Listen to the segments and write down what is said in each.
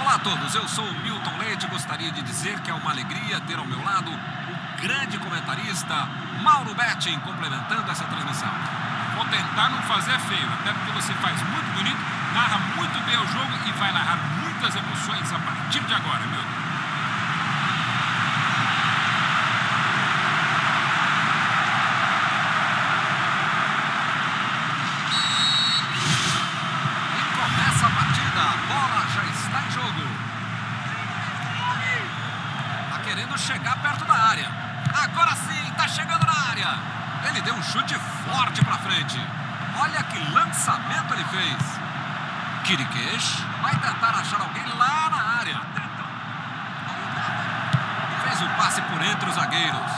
Olá a todos, eu sou o Milton Leite. Gostaria de dizer que é uma alegria ter ao meu lado o grande comentarista Mauro Betting complementando essa transmissão. Vou tentar não fazer feio, até porque você faz muito bonito, narra muito bem o jogo e vai narrar muitas emoções a partir de agora, Milton. E começa a partida, a bola já está em jogo. Tá querendo chegar perto da área. Agora sim, tá chegando na área. Ele deu um chute forte pra frente. Olha que lançamento ele fez. Kirikesh vai tentar achar alguém lá na área. Fez o passe por entre os zagueiros.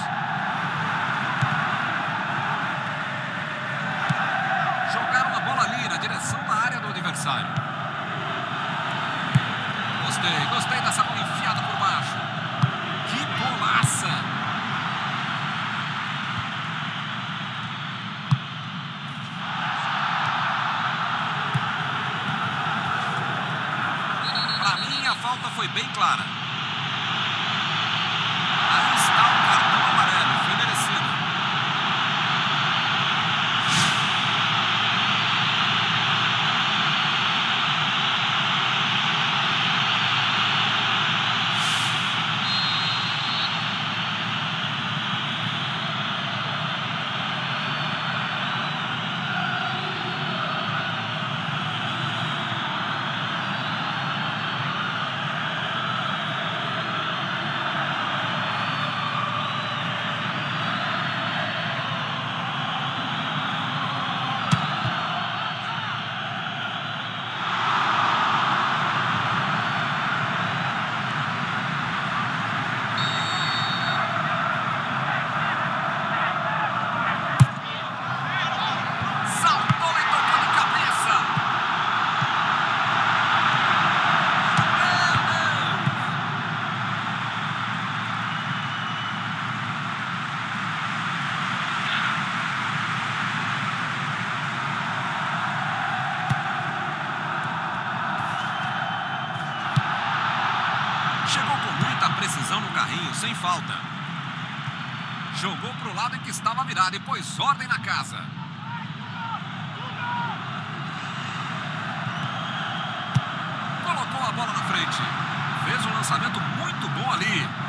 Jogaram a bola ali na direção da área do adversário. Gostei, gostei dessa bola enfiada por baixo. Que bolaça! Para mim, a falta foi bem clara. Aí está o cartão amarelo, foi merecido. Saltou e tocou de cabeça. Meu Deus! Chegou com muita precisão no carrinho, sem falta. Jogou para o lado em que estava virado e pôs ordem na casa. Colocou a bola na frente. Fez um lançamento muito bom ali.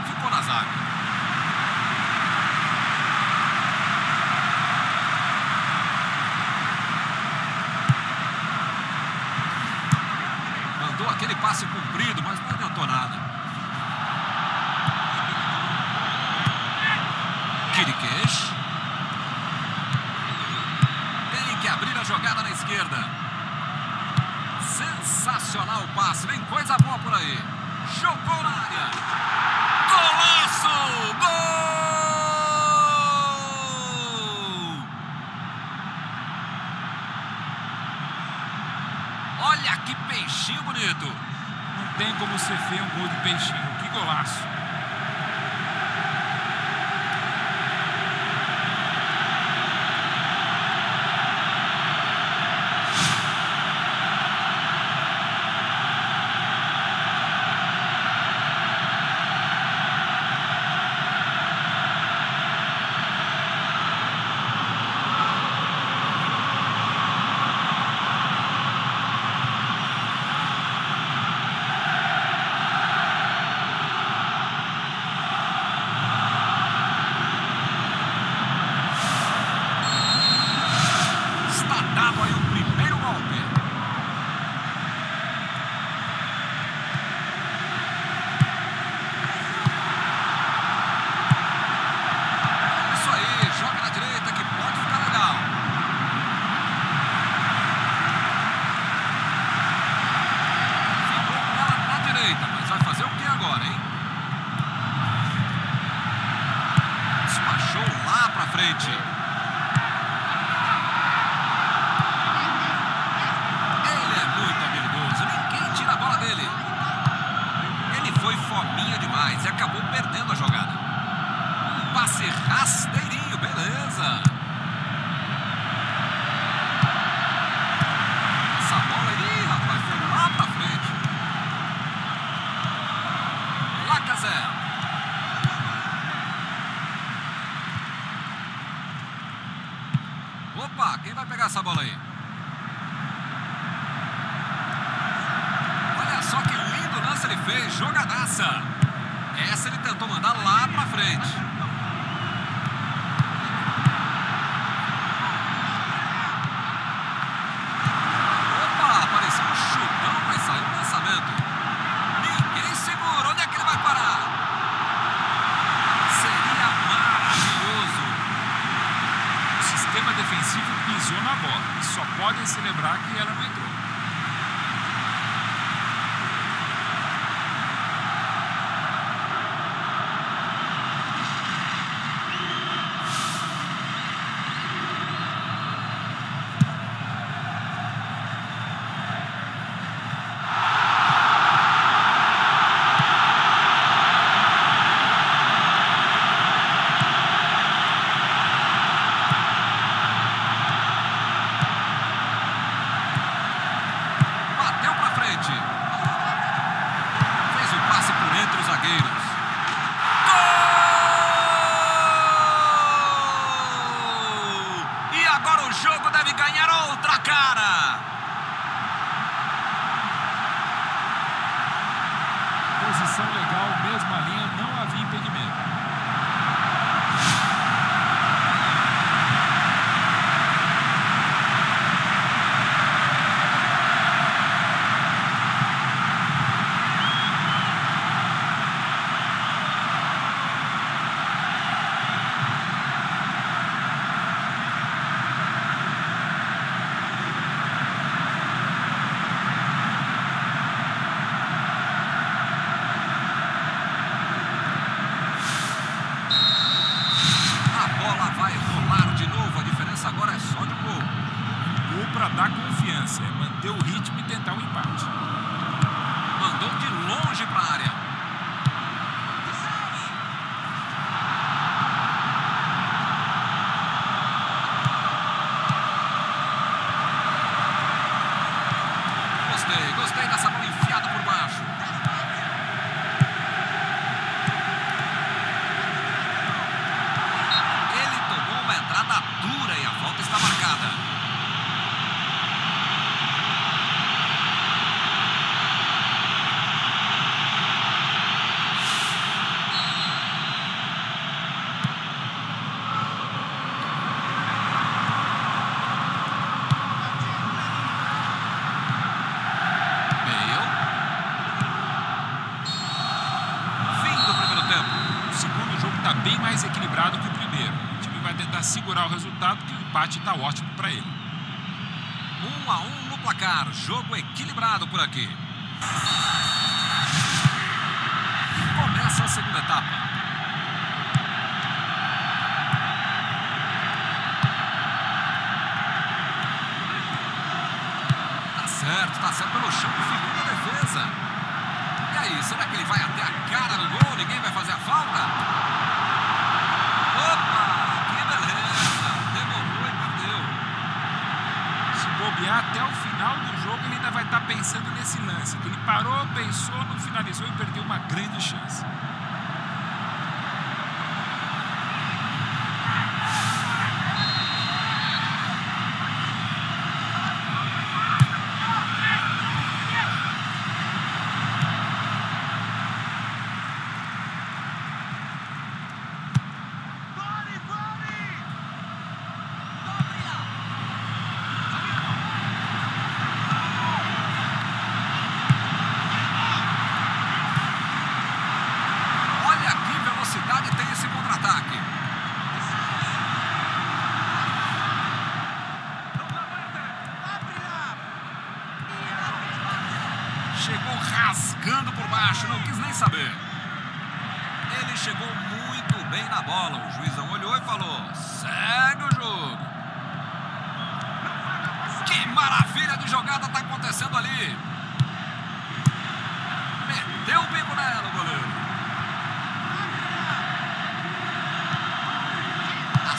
Essa ele tentou mandar lá pra frente. Opa, apareceu um chutão, mas saiu o lançamento. Ninguém segura. Onde é que ele vai parar? Seria maravilhoso. O sistema defensivo pisou na bola e só podem celebrar que ela não entrou. Bateu pra frente. Fez o passe por entre os zagueiros. Gol! E agora o jogo deve ganhar outra cara. Posição legal, mesma linha, não havia impedimento. A bola vai rolar de novo. A diferença agora é só de um gol. Gol para dar confiança, é manter o ritmo e tentar o empate. Mandou de longe pra área. Gostei, gostei dessa bola enfiada por baixo. Ele tomou uma entrada dura e a falta está marcada. Bale. Fim do primeiro tempo. O segundo jogo está bem mais equilibrado que o primeiro. O time vai tentar segurar o resultado, porque o empate está ótimo para ele. Um a um no placar. Jogo equilibrado por aqui. Começa a segunda etapa. Tá certo, tá certo pelo chão, figura a defesa. E aí, será que ele vai até a cara do gol? Ninguém vai fazer a falta? Opa, que beleza. Demorou e perdeu. Se bobear até o final do jogo, ele ainda vai estar pensando nesse lance. Ele parou, pensou, não finalizou e perdeu uma grande chance. Olha que velocidade tem esse contra-ataque. Chegou rasgando por baixo, não quis nem saber. Ele chegou muito bem na bola. O juizão olhou e falou: segue o jogo. Que maravilha de jogada está acontecendo ali. Meteu o bico nela, o goleiro. A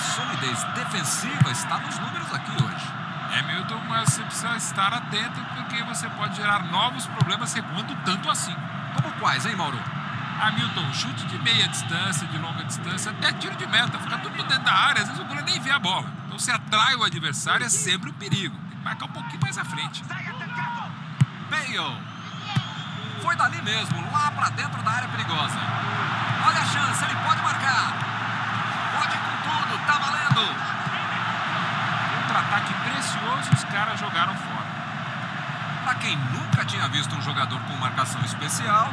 solidez defensiva está nos números aqui hoje. É, Milton, mas você precisa estar atento porque você pode gerar novos problemas recuando tanto assim. Como quais, hein, Mauro? Hamilton, chute de meia distância, de longa distância, até tiro de meta. Fica tudo dentro da área, às vezes o goleiro nem vê a bola. Então se atrai o adversário é sempre um perigo. Tem que marcar um pouquinho mais à frente. Bale. Foi dali mesmo, lá pra dentro da área perigosa. Olha a chance, ele pode marcar. Pode ir com tudo, tá valendo. Contra-ataque precioso, os caras jogaram fora. Pra quem nunca tinha visto um jogador com marcação especial,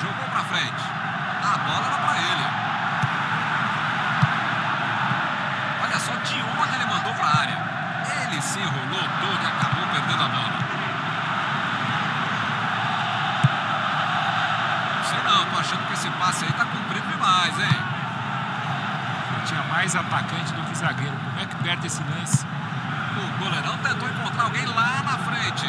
jogou pra frente. A bola era pra ele. Olha só de onde ele mandou pra área. Ele se enrolou todo e acabou perdendo a bola. Não sei não, tô achando que esse passe aí tá cumprido demais, hein? Tinha mais atacante do que zagueiro. Como é que perde esse lance? O goleirão tentou encontrar alguém lá na frente.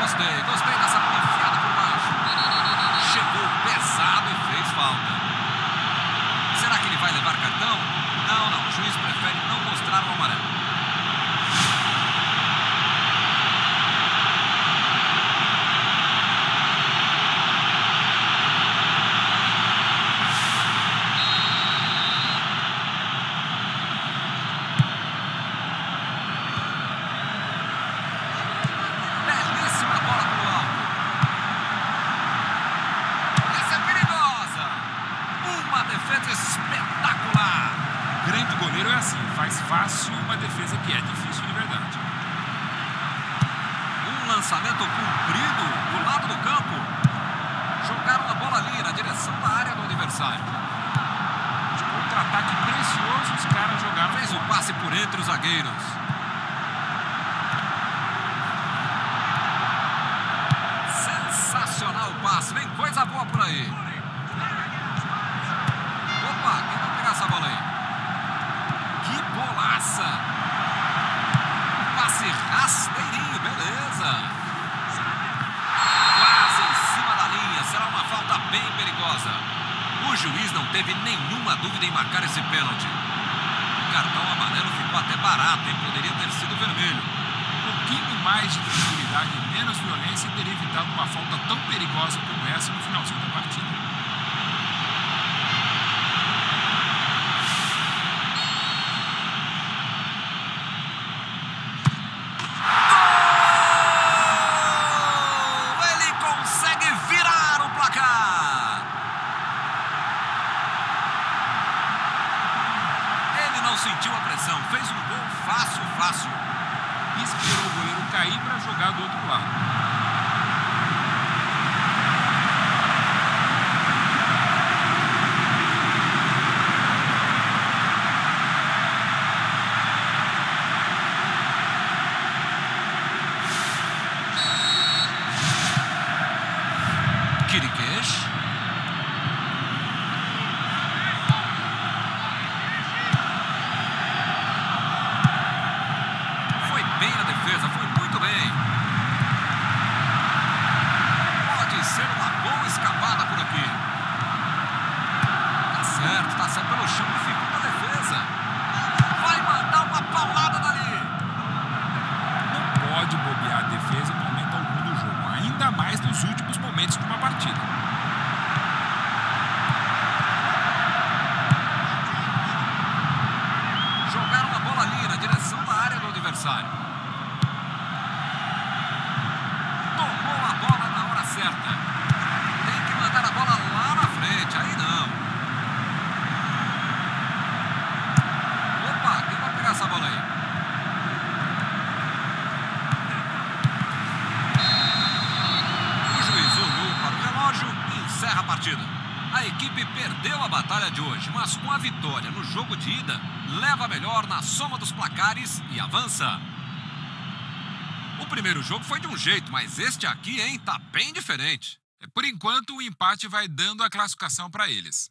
Gostei, gostei dessa enfiada por baixo. Chegou pesado e fez falta. Será que ele vai levar cartão? Não, não. O juiz prefere não mostrar o amarelo. Belíssima bola pro alto. Essa é perigosa. Uma defesa espetacular. Grande goleiro é assim, faz fácil uma defesa que é difícil de verdade. Um lançamento comprido do lado do campo. Jogaram a bola ali na direção da área do adversário. De contra-ataque precioso, os caras jogaram Fez o passe por entre os zagueiros. Sensacional passe. Vem coisa boa por aí. Opa, quem vai pegar essa bola aí? Que bolaça. Passe rasteirinho, beleza. Quase em cima da linha. Será uma falta bem perigosa. O juiz não teve nenhuma dúvida em marcar esse pênalti. O cartão amarelo ficou até barato, hein? Poderia ter sido vermelho. um pouquinho mais de tranquilidade e menos violência teria evitado uma falta tão perigosa como essa no finalzinho da partida. Gol! Ele consegue virar o placar. Ele não sentiu a pressão, fez um gol fácil, fácil. Esperou o goleiro cair para jogar do outro lado. Kirikesh. Foi bem a defesa, foi muito bem. Pode ser uma boa escapada por aqui. Tá certo, tá certo pelo chão, dificulta a defesa. Vai mandar uma paulada dali. Não pode bobear a defesa em momento algum do jogo, ainda mais nos últimos momentos de uma partida. Jogaram a bola ali na direção da área do adversário. Tomou a bola na hora certa. Tem que mandar a bola lá na frente. Aí não. Opa, quem vai pegar essa bola aí? O juiz olhou para o relógio e encerra a partida. A equipe perdeu a batalha de hoje, mas com a vitória no jogo de ida, leva melhor na soma dos placares e avança. O primeiro jogo foi de um jeito, mas este aqui, hein, tá bem diferente. É, Por enquanto, o empate vai dando a classificação para eles.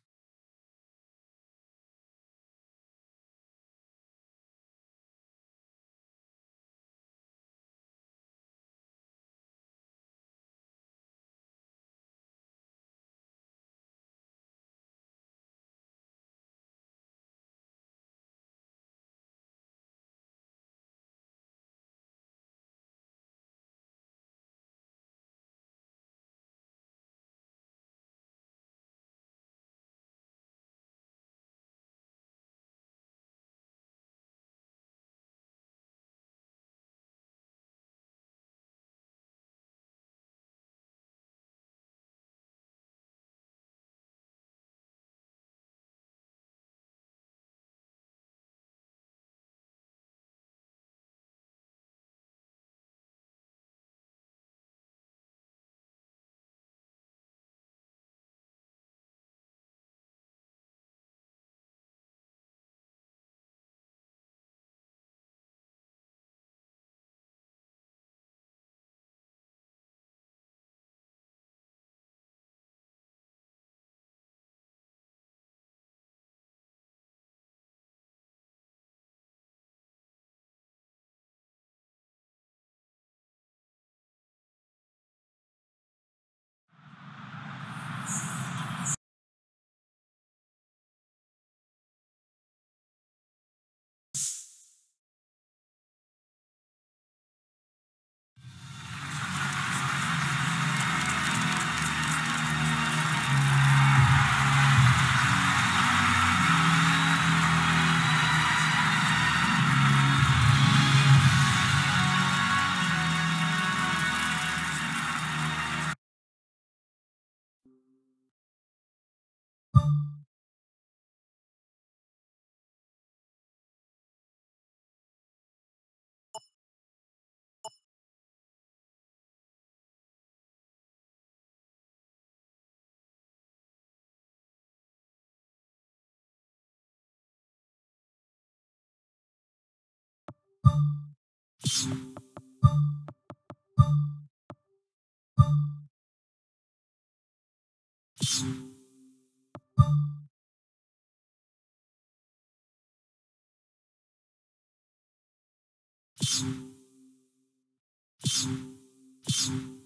You